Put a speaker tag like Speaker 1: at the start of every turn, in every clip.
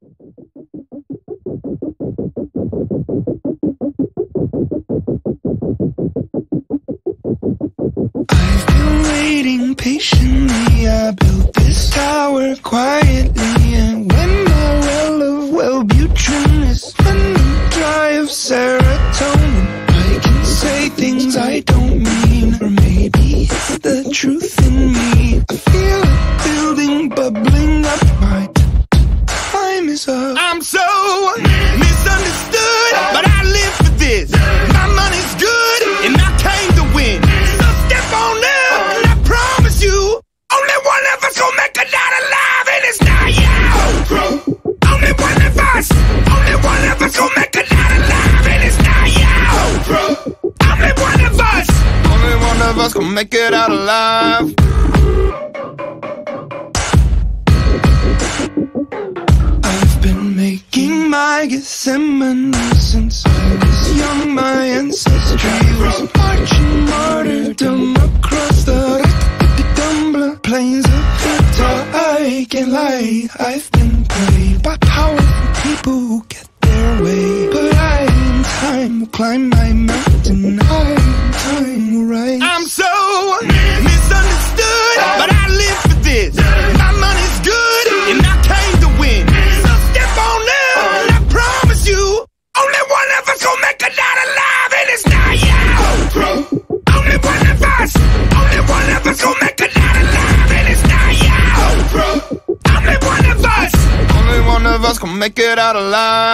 Speaker 1: I've been waiting patiently. I built this tower quietly. And when my well of wellbutrin is running dry of serotonin. I can say things I don't mean Or maybe it's the truth in me. I feel it building, bubbling up my
Speaker 2: Make
Speaker 1: get
Speaker 2: out alive. alive.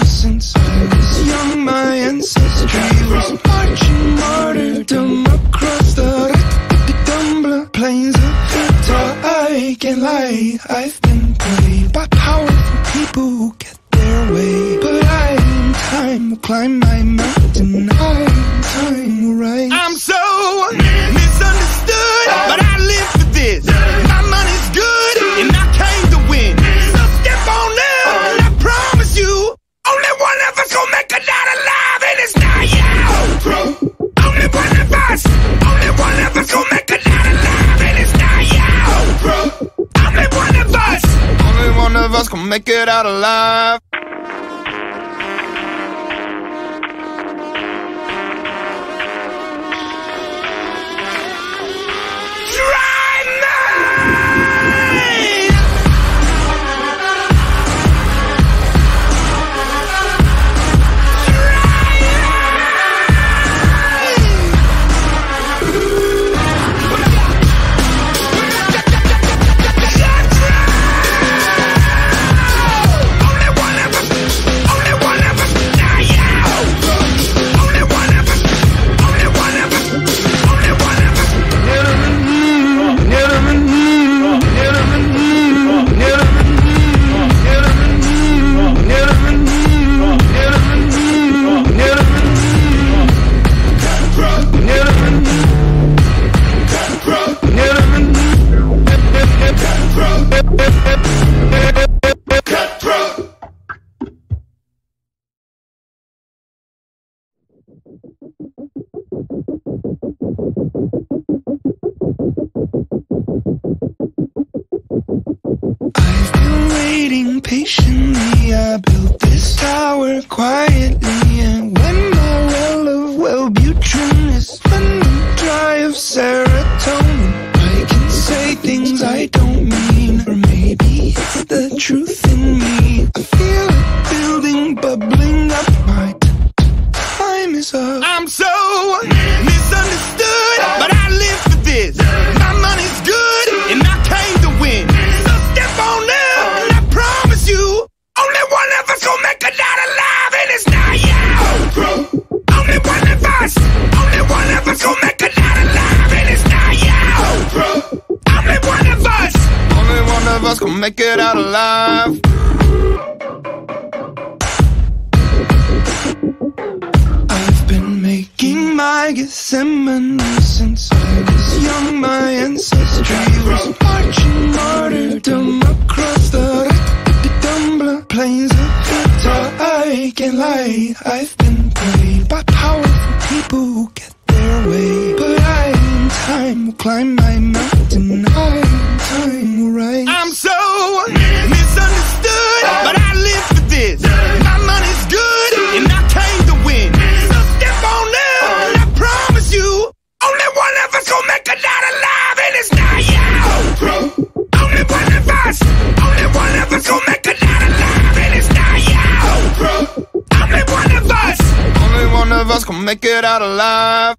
Speaker 1: innocence is young, my ancestry was marching martyrdom across the tumbler plains of Utah. I can't lie, I've been played by powerful people who get their way. But I am time will climb my mountain, I time will rise.
Speaker 2: I'm so gonna make it out alive.
Speaker 1: Patiently. I built this tower quietly, and when my well of Wellbutrin is running dry of serotonin, I can say things I don't mean, or maybe it's the truth
Speaker 2: make it out alive.
Speaker 1: I've been making my Gethsemane since I was young. My ancestry was marching martyrdom across the Dumbler plains of Utah. I can't lie, I've been played by powerful people who get their way. But I, time, will climb my mountain. Time, will rise.
Speaker 2: I'm so misunderstood, but I live for this. My money's good, and I came to win. So step on up, and I promise you, only one of us gonna make it out alive, and it's not you. Only one of us, only one of us gonna make it out alive, and it's not you. Only one of us, only one of us gonna make it out alive.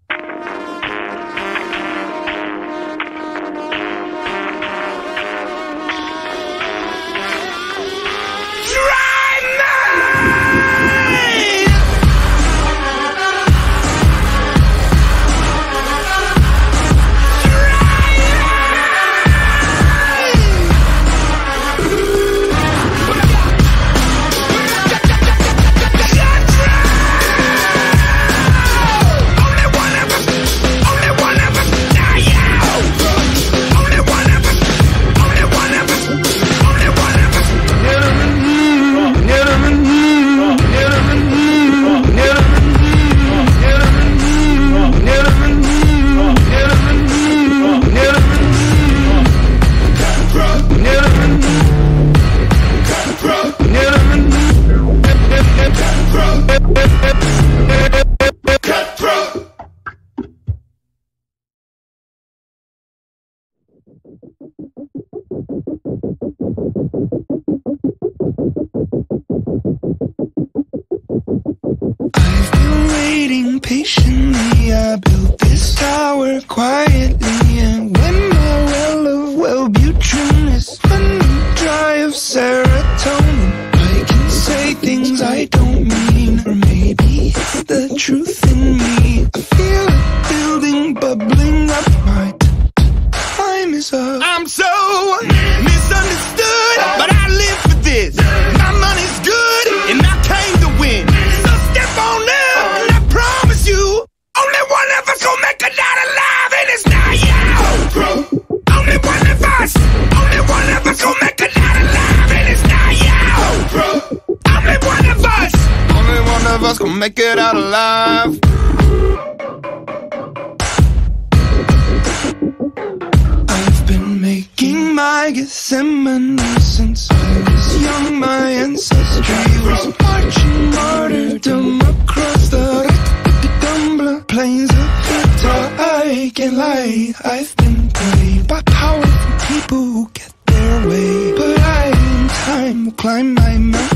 Speaker 1: I've been by powerful people who get their way. But I, in time, will climb my mountain.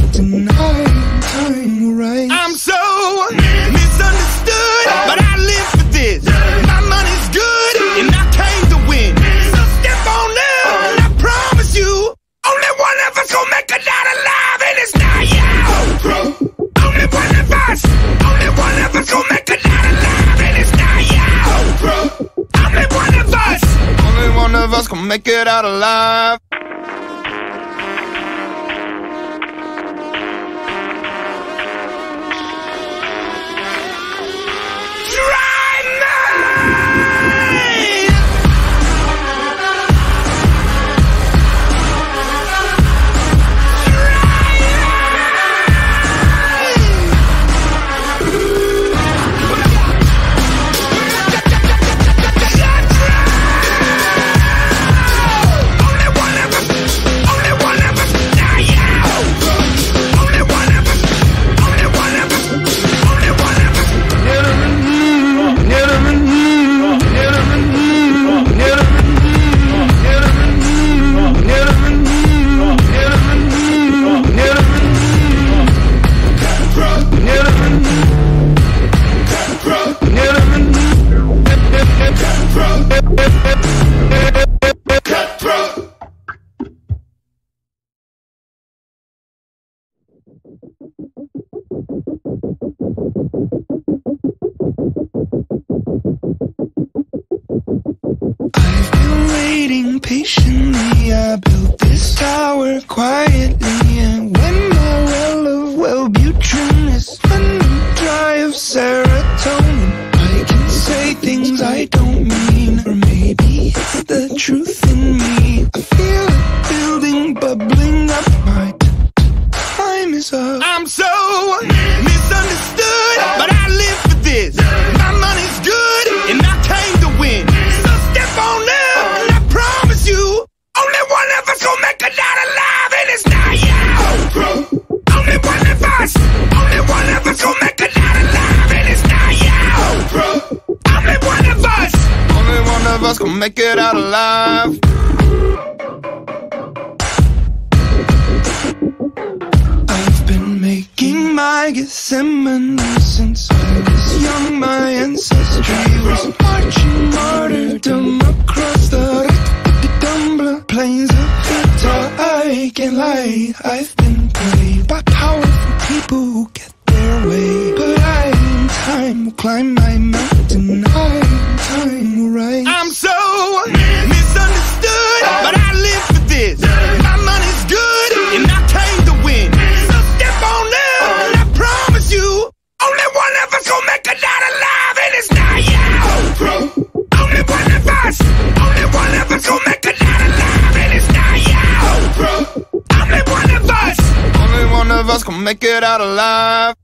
Speaker 2: Make it out alive.
Speaker 1: Don't mean, or maybe the truth in me.
Speaker 2: Make it out alive.
Speaker 1: I've been making my Gethsemane since I was young. My ancestry was marching martyrdom across the dumbler plains of Utah. I can't lie, I've been played by powerful people who get their way. But time will climb my mountain. Time, time will rise.
Speaker 2: I'm so misunderstood, but I live for this. My money's good, and I came to win. So step on up, and I promise you, only one of us gonna make it out alive, and it's not you. Only one of us, only one of us gonna make it out alive, and it's not you. Only one of us, only one of us gonna make it out alive.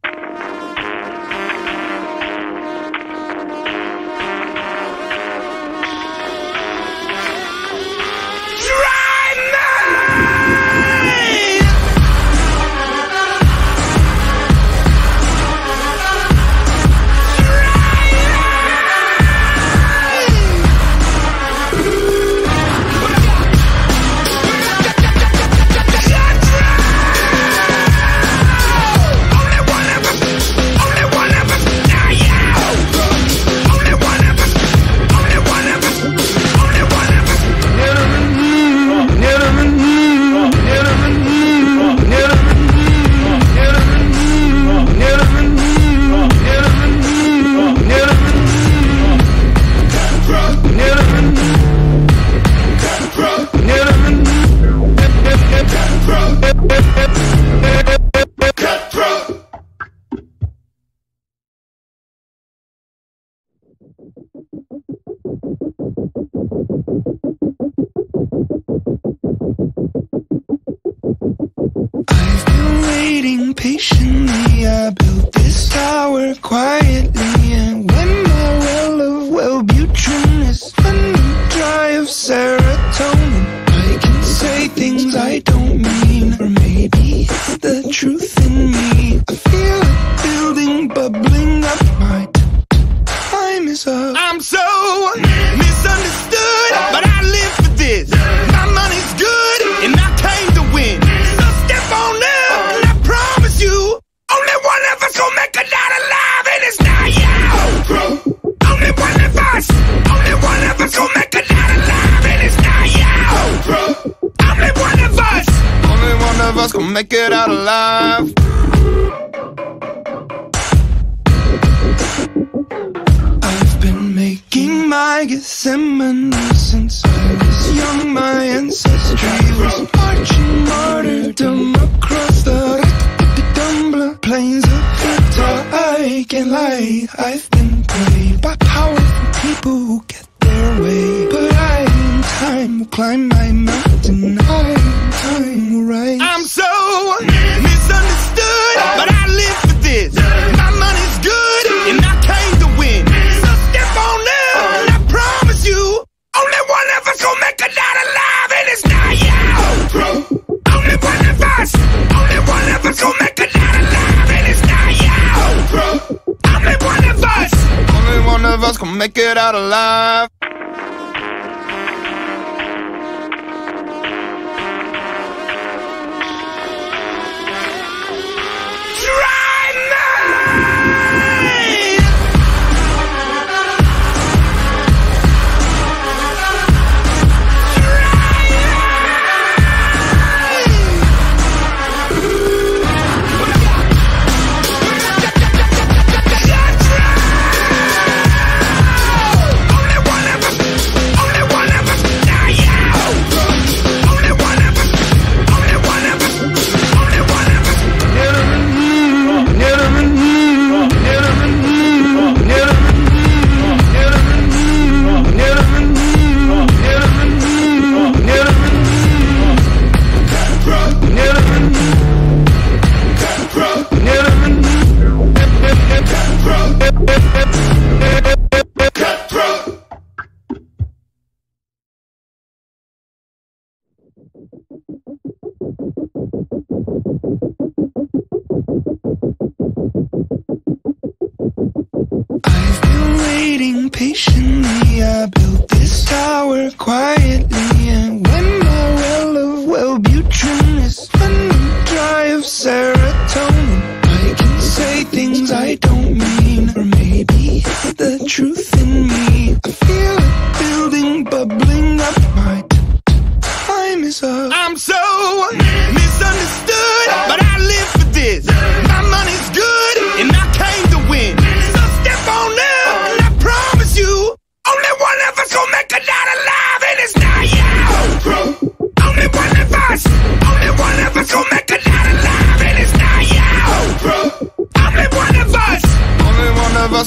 Speaker 2: make it out alive.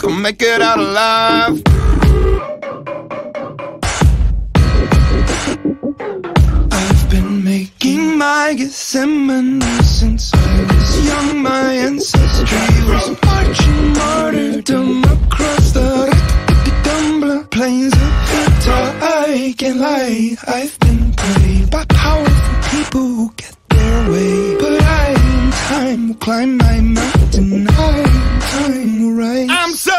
Speaker 2: to make it out alive.
Speaker 1: I've been making my Gethsemane since I was young. My ancestry was marching martyrdom across the Dumbler plains of Utah. I can't lie, I've been played by powerful people who get their way, but I time will climb my mountain. Our time will rise.
Speaker 2: I'm so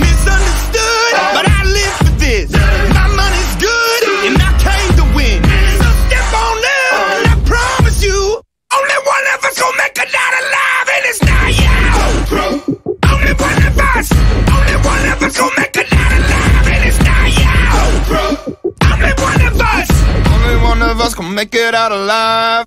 Speaker 2: misunderstood, but I live for this. My money's good, and I came to win. So step on up, and I promise you, only one of us gonna make it out alive, and it's not you. Only one of us, only one of us gonna make it out alive, and it's not you. Only one of us, only one of us gonna make it out alive.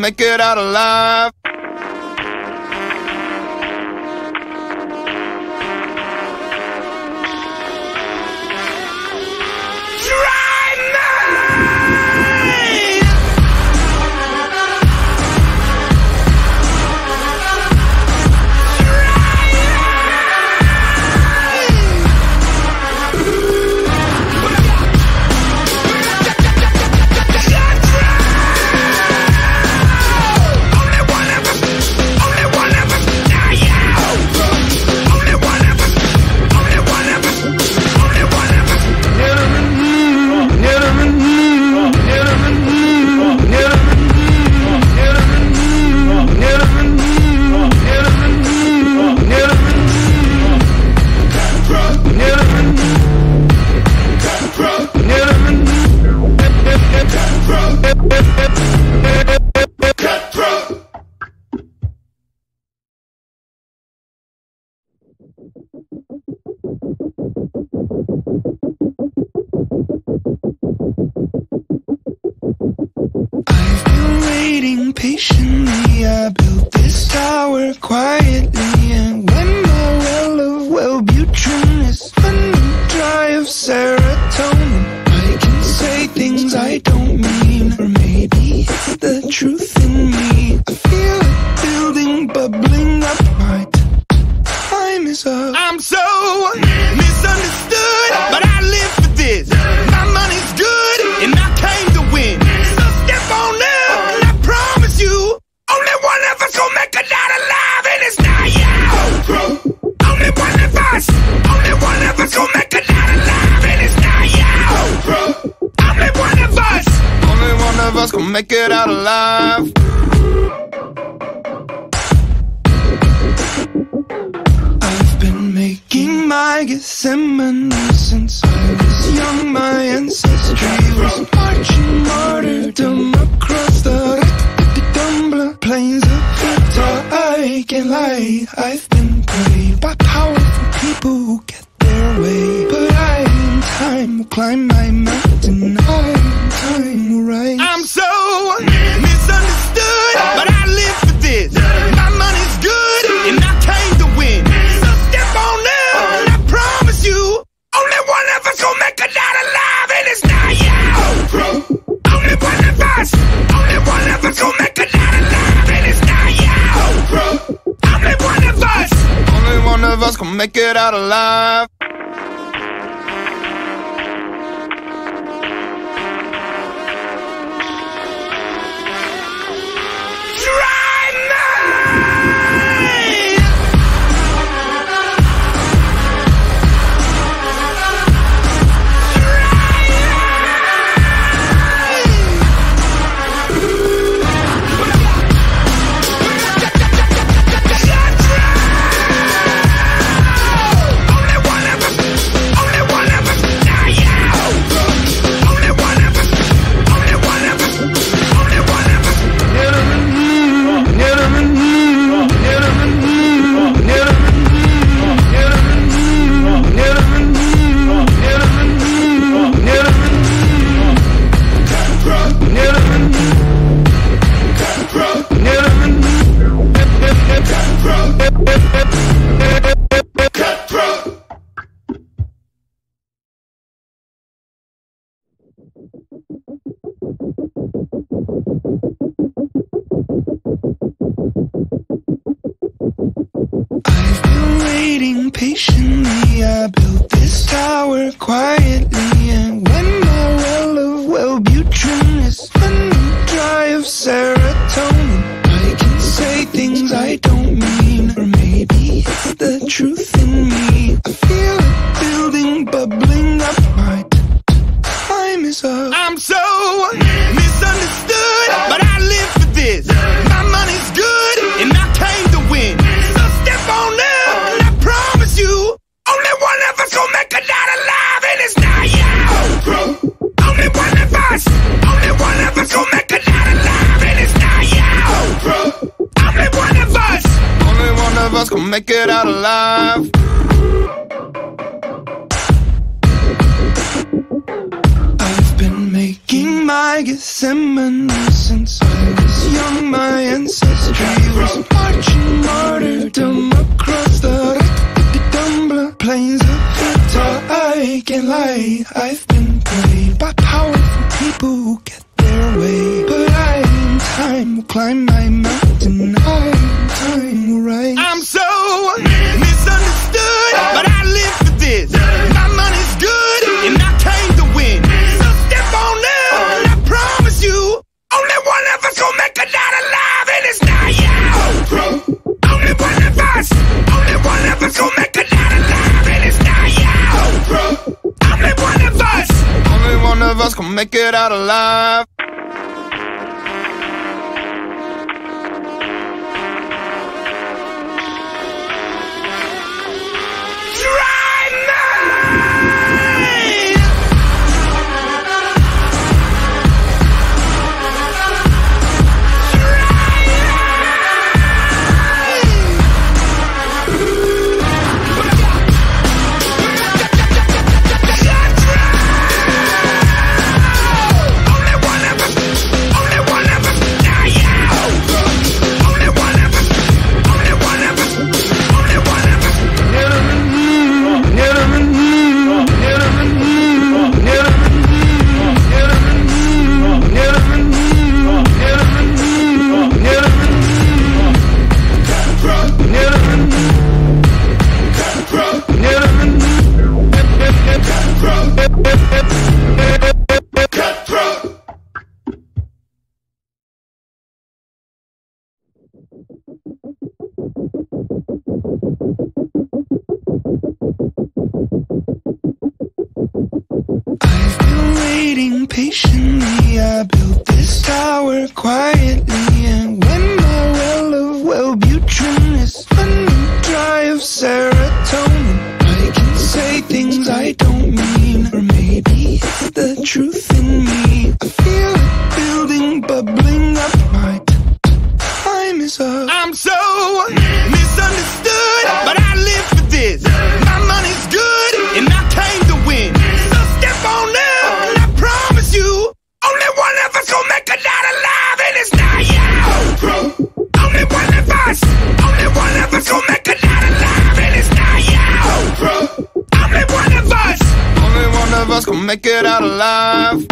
Speaker 2: make it out alive.
Speaker 1: waiting patiently. I built this tower quietly, and when my well of Wellbutrin is running dry of serotonin, I can say things I don't mean, or maybe the truth in me. I feel it building, bubbling up. My time is up.
Speaker 2: I'm so misunderstood, but I live. make it out alive.
Speaker 1: I've been making my Gethsemane.
Speaker 2: make it out alive. quiet. Love. Of us gonna make it out alive.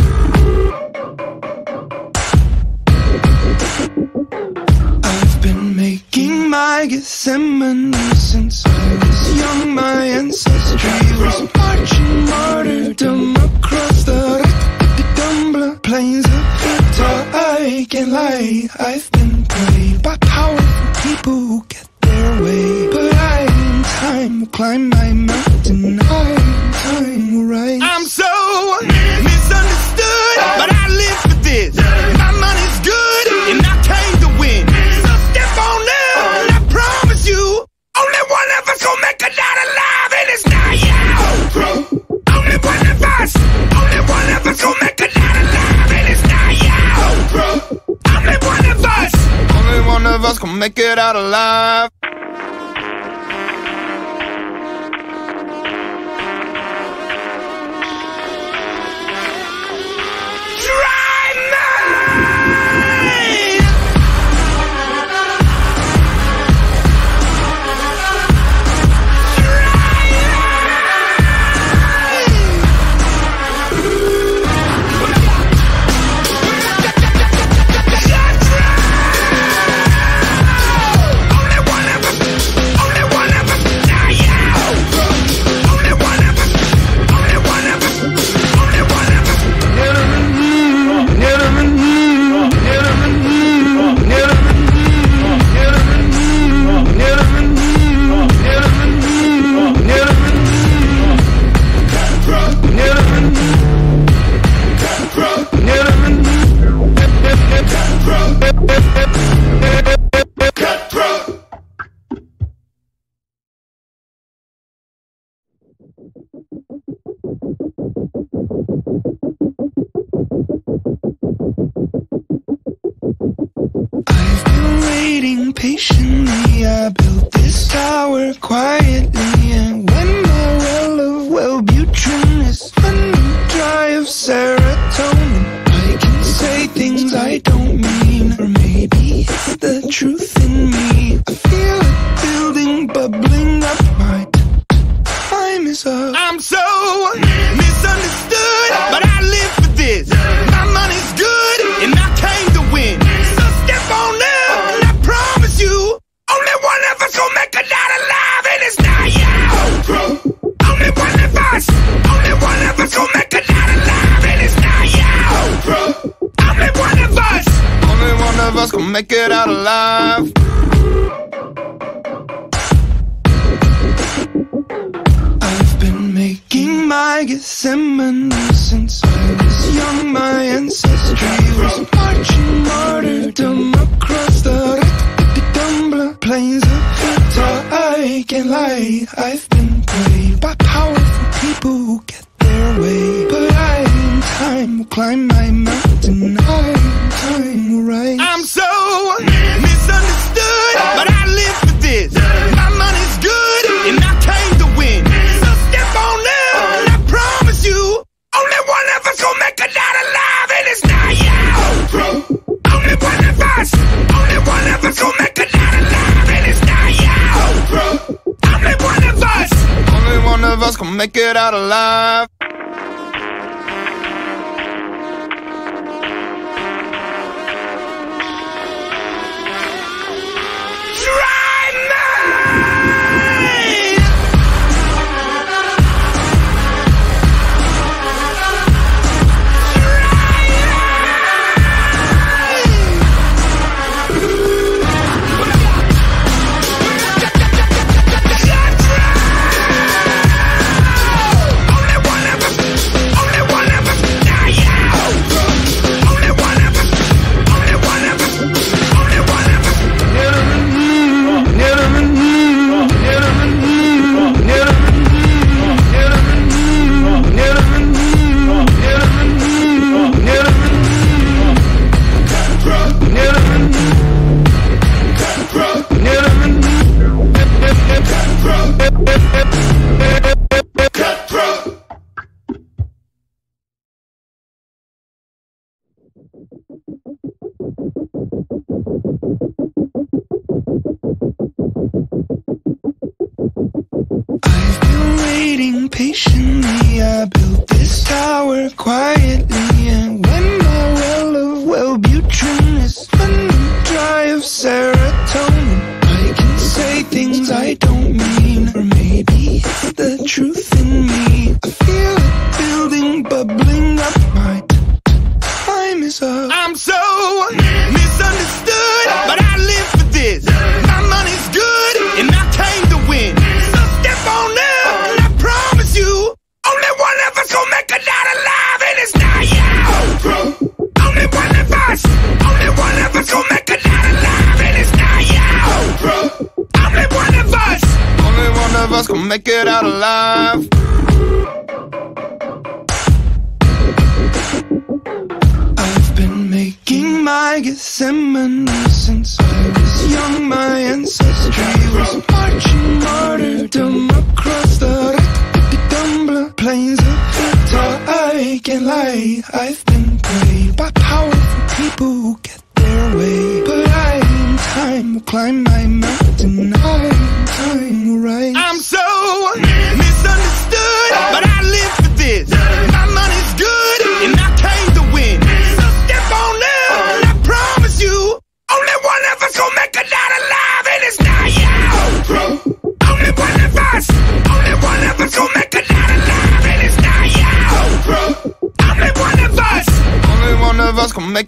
Speaker 1: I've been making my Gethsemane since I was young. My ancestry was marching martyrdom across the Dumbler plains of Utah. I can't lie, I've been played by powerful people who get their way. Will climb my mountain. Rise.
Speaker 2: I'm so misunderstood, but I live for this. My money's good, and I came to win. So step on up, and I promise you, only one of us gonna make it out alive, and it's not you. Only one of us, only one of us gonna make it out alive, and it's not you. Only one of us, only one of us gonna make it out alive.
Speaker 1: Patiently. I built this tower quietly, and when my well of Wellbutrin is running dry of serotonin, I can say things I don't mean, or maybe it's the truth in me. I feel it building, bubbling up. My
Speaker 2: make it out alive.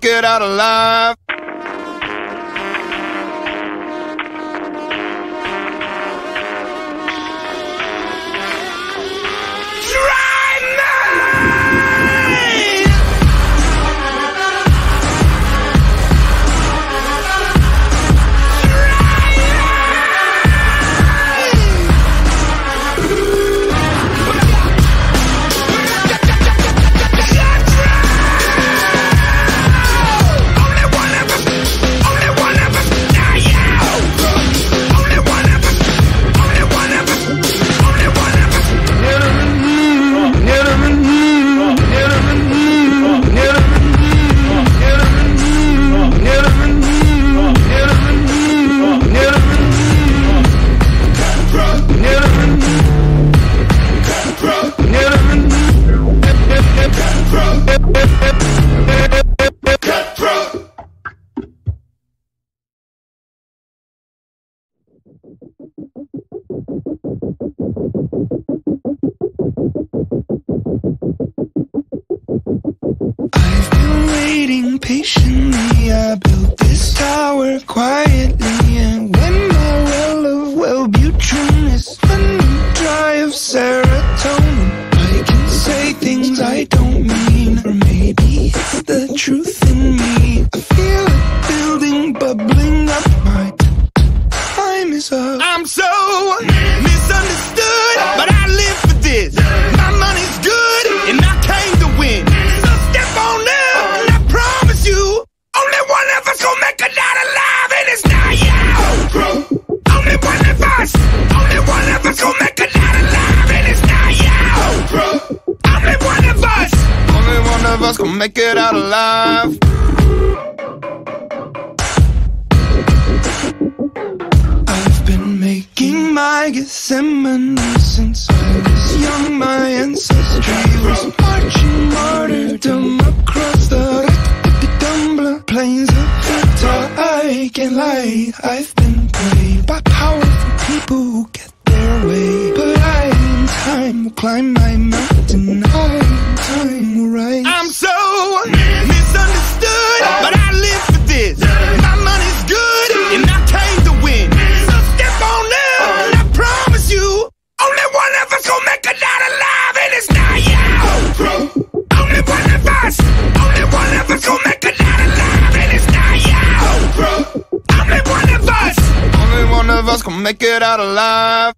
Speaker 1: get
Speaker 2: out alive.
Speaker 1: waiting patiently. I built this tower quietly, and when my well of Wellbutrin is new dry of serotonin, I can say things I don't mean, or maybe it's the truth.
Speaker 2: one's gonna make it out alive.
Speaker 1: I've been making my Gethsemane since I was young. My ancestry was marching martyrdom across the Dumbler plains of Utah. I can't lie, I've been played by powerful people who get their way, but I time will climb my mountain. I, time will rise.
Speaker 2: I'm so misunderstood, but I live for this. My money's good, and I came to win. So step on up, and I promise you, only one of us gonna make it out alive, and it's not you. Only one of us, only one of us gonna make it out alive, and it's not you. Only one of us, only one of us gonna make it out alive.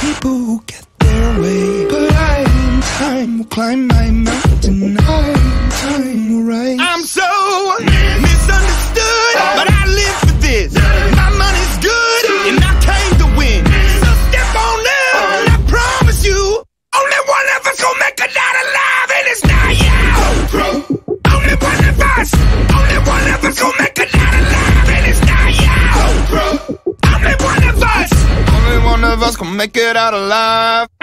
Speaker 1: people get their way. But I in time will climb my mountain.
Speaker 2: make it out alive.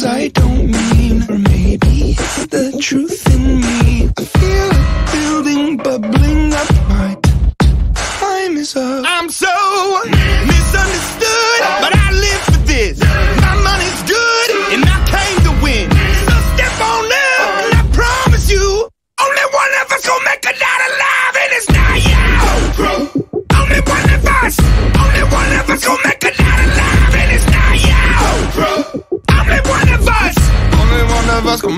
Speaker 1: things I don't mean. Or maybe the truth in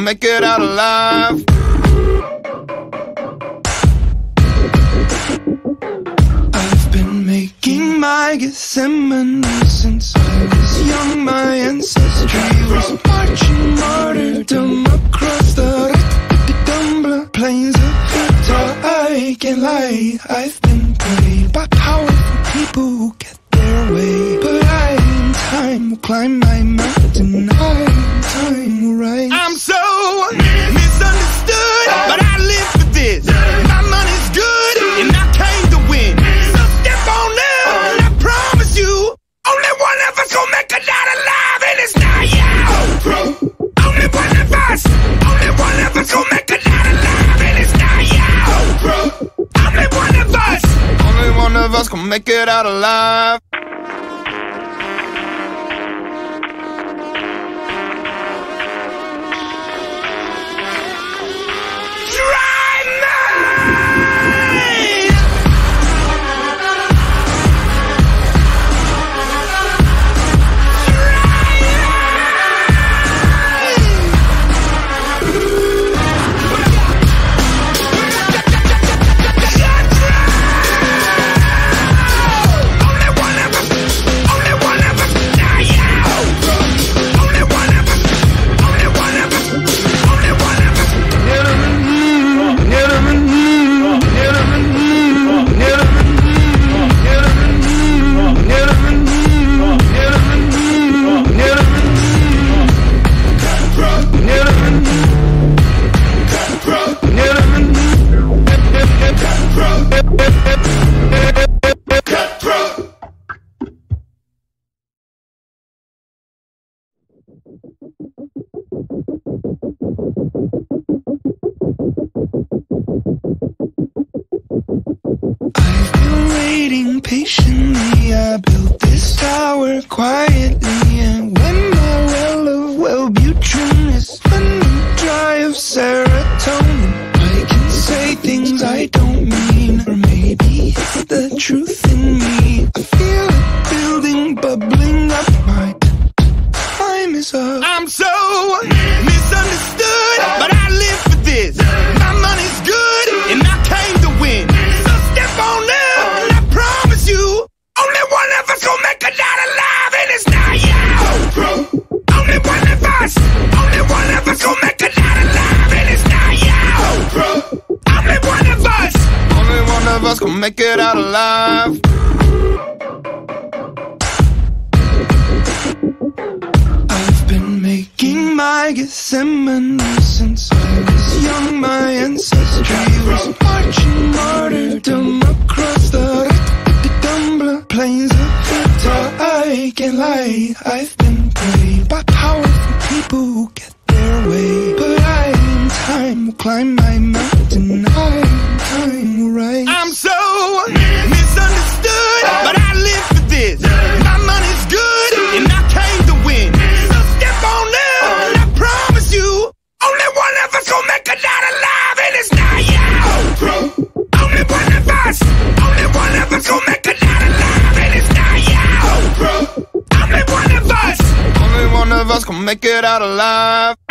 Speaker 2: make it out alive.
Speaker 1: I've been making my Gethsemane since I was young. My ancestry was marching martyrdom across the Dumbler plains of Utah. I can't lie, I've been played by powerful people who get their way, but I will climb my mountain.
Speaker 2: I'm
Speaker 1: time will rise.
Speaker 2: I'm so misunderstood, but I live for this. My money's good, and I came to win. So step on up, and I promise you, only one of us gonna make it out alive, and it's not you. Only one of us, only one of us gonna make it out alive, and it's not you. Only one of us, only one of us gonna make it out alive. make it out alive.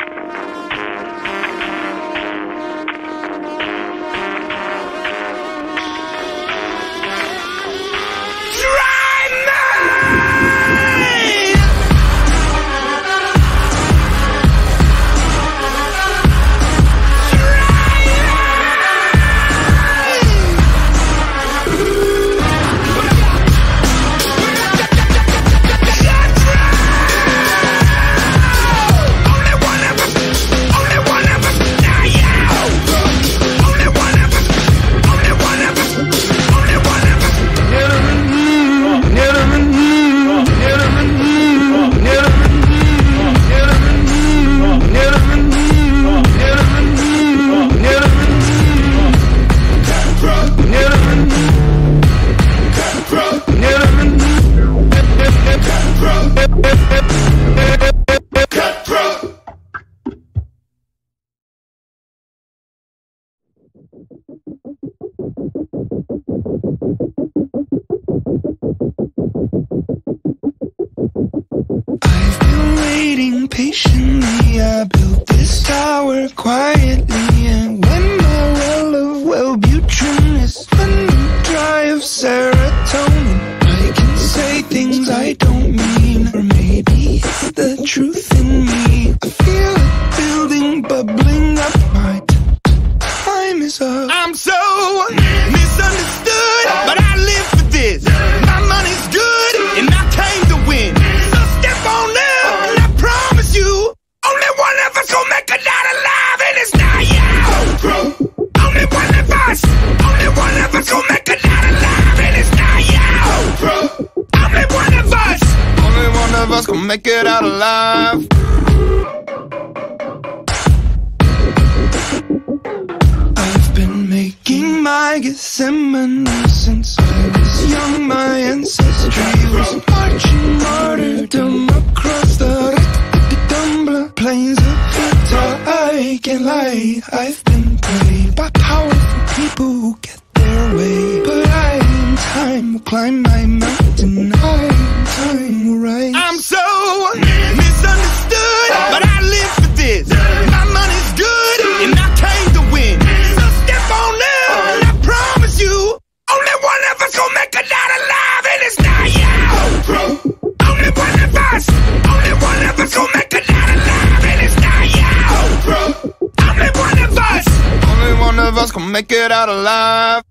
Speaker 2: make it out alive.
Speaker 1: I've been making my Gethsemane since I was young. My ancestry was marching martyrdom across the Dumbler plains of Utah. I can't lie, I've been played by powerful people who get their way climb my mountain.
Speaker 2: I'm
Speaker 1: right.
Speaker 2: I'm so misunderstood, but I live for this. My money's good, and I came to win. So step on up, and I promise you, only one of us gonna make it out alive, and it's not you. Only one of us, only one of us gonna make it out alive, and it's not you. Only one of us, only one of us gonna make it out alive.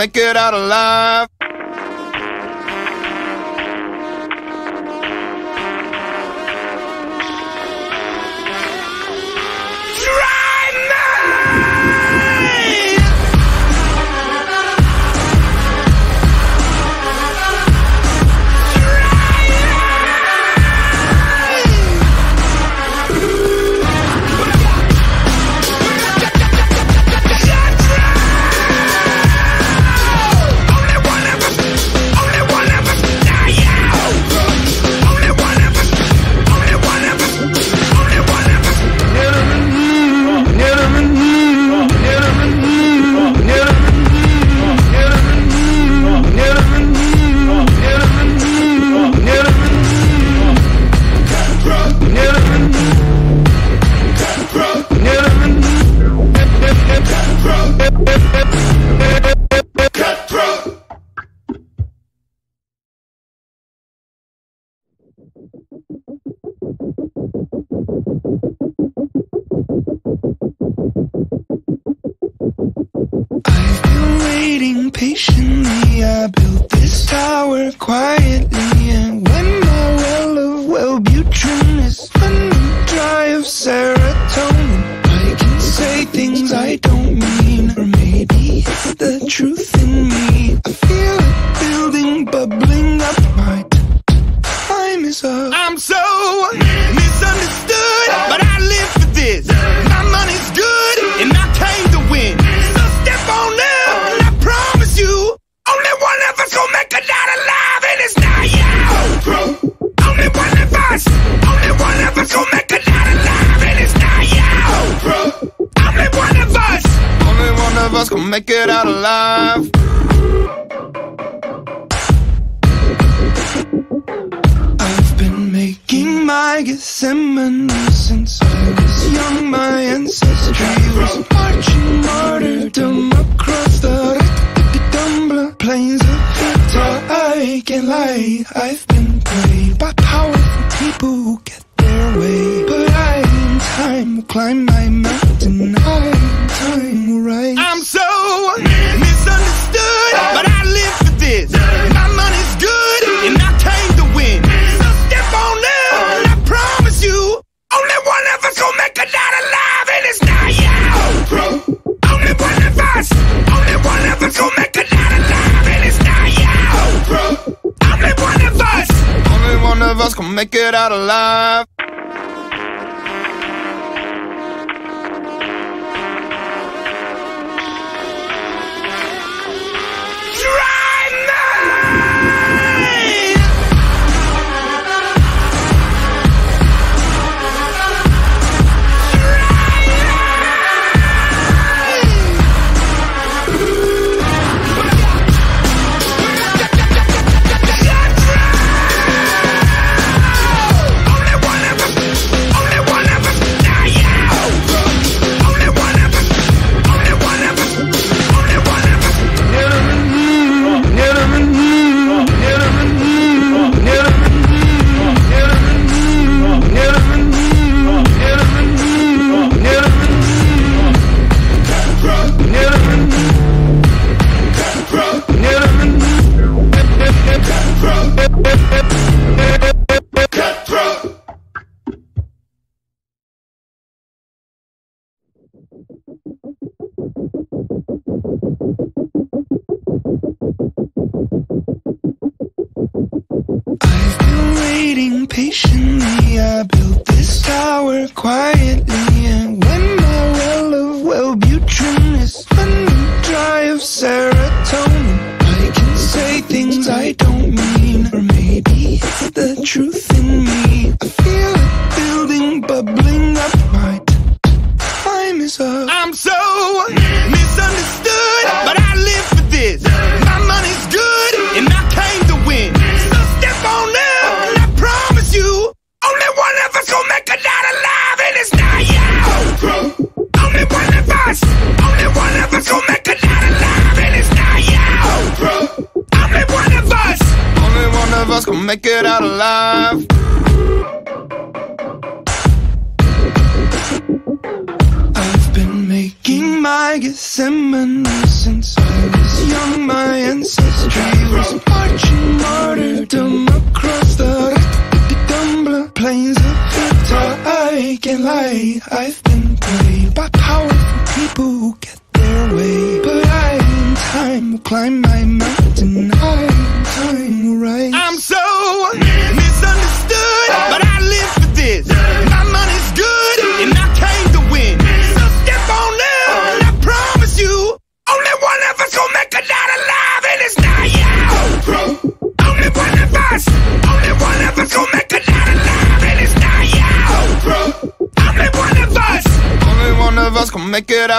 Speaker 2: make it out alive.
Speaker 1: I built this tower quietly And when my well of Wellbutrin is running dry of serotonin I can say things I don't mean Or maybe it's the truth in me.
Speaker 2: make it out alive.
Speaker 1: I've been making my Gethsemane since I was young. My ancestry was marching martyrdom across the Dumbler plains of Victor. I can't lie, I've been played by powerful people who get their way. But I, in time, will climb my mountain
Speaker 2: so misunderstood, but I live for this. My money's good, and I came to win. So step on up, and I promise you, only one of us gonna make it out alive, and it's not you. Only one of us, only one of us gonna make it out alive, and it's not you. Only one of us, only one of us gonna make it out alive.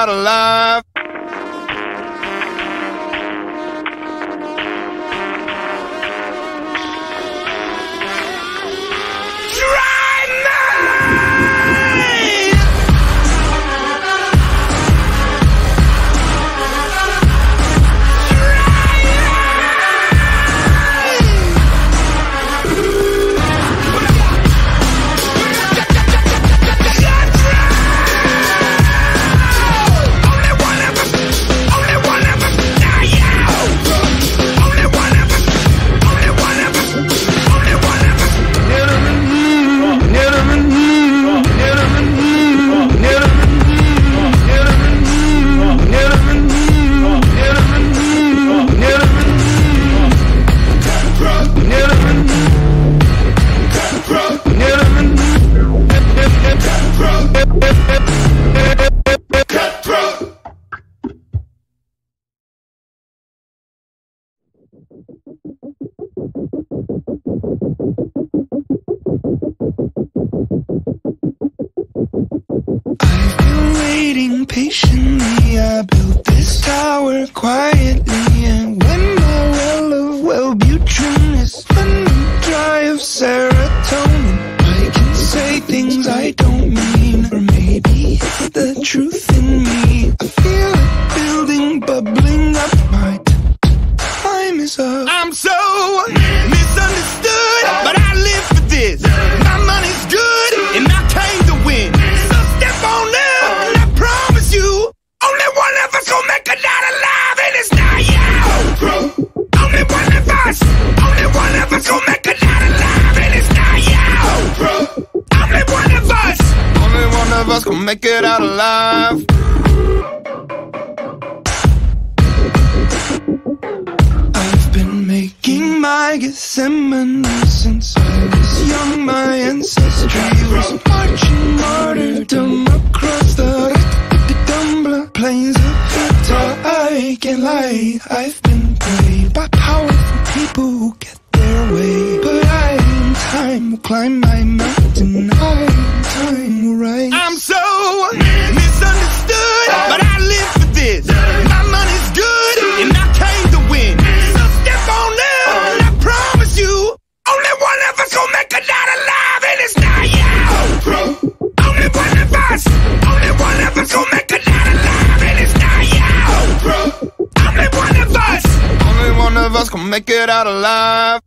Speaker 2: out alive. alive.
Speaker 1: I've been making my Gethsemane since I was young. My ancestry was marching martyrdom across the Dumbler plains of Victor. I can't lie, I've been played by powerful people who get their way. But I, in time, will climb my mountain high. I'm.
Speaker 2: I'm so misunderstood, but I live for this. My money's good, and I came to win. So step on up, and I promise you, only one of us gonna make it out alive, and it's not you. Only one of us, only one of us gonna make it out alive, and it's not you. Only one of us, only one of us gonna make it out alive.